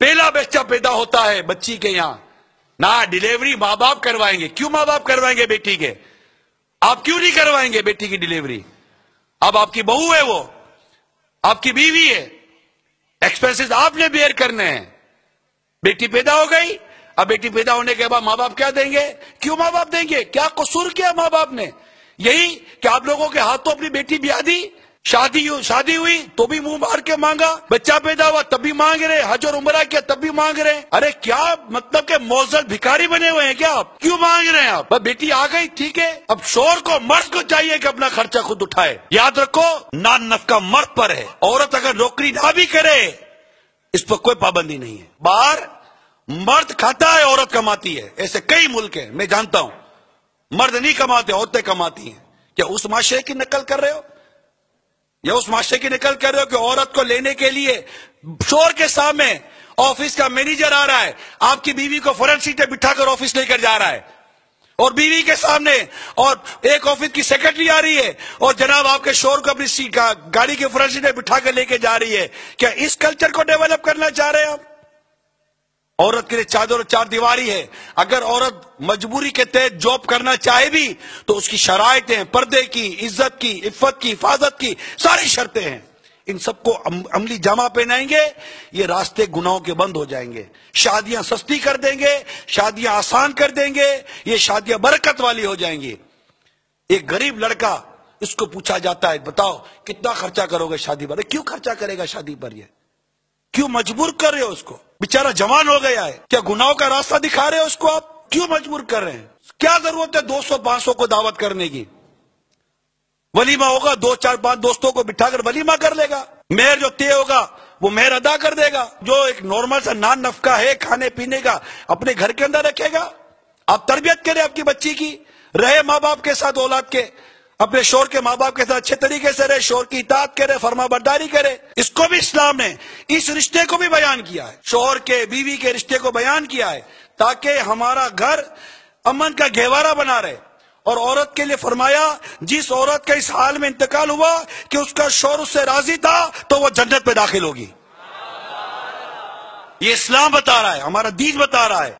पहला बच्चा पैदा होता है बच्ची के यहाँ। ना डिलीवरी माँ बाप करवाएँगे। क्यों माँ बाप करवाएँगे बेटी के? आप क्यों नहीं करवाएँगे बेटी की डिलीवरी? अब आपकी बहू है वो। आपकी बीवी है। एक्सपेंसेस आपने बेयर करने हैं। बेटी पैदा हो गई। अब बेटी पैदा होने के बाद माँ बाप क्या देंगे? क्यों माँ बाप देंगे? क्या कसूर किया माँ बाप ने? यही कि आप लोगों के हाथों अपनी बेटी ब्याह दी। शादी शादी हुई तो भी मुँह मार के मांगा। बच्चा पैदा हुआ, तब भी मांग रहे। हज और उमरा किया, तब भी मांग रहे। अरे क्या मतलब के मौजल भिखारी बने हुए हैं क्या आप? क्यों मांग रहे हैं आप? बेटी आ गई, ठीक है। अब शोर को, मर्द को चाहिए कि अपना खर्चा खुद उठाए। याद रखो, नान नफका मर्द पर है। औरत अगर नौकरी ना भी करे, इस पर कोई पाबंदी नहीं है। बाहर, मर्द खाता है, औरत कमाती है। ऐसे कई मुल्क हैं, मैं जानता हूँ। मर्द नहीं कमाते, औरतें कमाती हैं। क्या उस माशरे की नकल कर रहे हो? या उस मास्टर की निकल कर रहे हो कि औरत को लेने के लिए शोर के सामने ऑफ़िस का मैनेजर आ रहा है, आपकी बीवी को फरन सीटें बिठाकर ऑफ़िस लेकर जा रहा है। और बीवी के सामने और एक ऑफ़िस की सेक्रेटरी आ रही है और जनाब आपके शोर को अपनी गाड़ी के फ्रंट सीटें बिठा कर लेके जा रही है। क्या इस कल्चर को डेवलप करना चाह रहे हैं आप? औरत के लिए चादर और चार दीवारी है। अगर औरत मजबूरी के तहत जॉब करना चाहे भी तो उसकी शरायतें पर्दे की, इज़्ज़त की, इफ्फत की, हिफाजत की, सारी शर्तें हैं। इन सबको अमली जामा पहनाएँगे, ये रास्ते गुनाहों के बंद हो जाएँगे। शादियाँ सस्ती कर देंगे, शादियाँ आसान कर देंगे, ये शादियाँ बरकत वाली हो जाएँगी। एक गरीब लड़का, इसको पूछा जाता है, बताओ, कितना खर्चा करोगे शादी पर? क्यों खर्चा करेगा शादी पर ये? क्यों मजबूर कर रहे हो उसको? बेचारा जवान हो गया है। क्या गुनाहों का रास्ता दिखा रहे हो उसको आप? क्यों मजबूर कर रहे हैं? क्या ज़रूरत है 200 500 को दावत करने की? वलीमा होगा, दो चार पाँच दोस्तों को बिठाकर वलीमा कर लेगा। मेहर जो तय होगा, वो मेहर अदा कर देगा। जो एक नॉर्मल सा नान नफका है खाने पीने का, अपने घर के अंदर रखेगा। आप तरबियत करें आपकी बच्ची की। रहे माँ बाप के साथ, औलाद के। अपने शोर के माँ बाप के साथ अच्छे तरीके से रहे, शोर की इतात करे फरमा बरदारी करे, इसको भी इस्लाम ने इस रिश्ते को भी बयान किया है। शोर के, बीवी के रिश्ते को बयान किया है, ताकि हमारा घर अमन का घेवारा बना रहे। और औरत के लिए फरमाया, जिस औरत का इस हाल में इंतकाल हुआ कि उसका शोर उससे राज़ी था तो वह जन्नत पे दाखिल होगी। ये इस्लाम बता रहा है, हमारा दीज बता रहा है।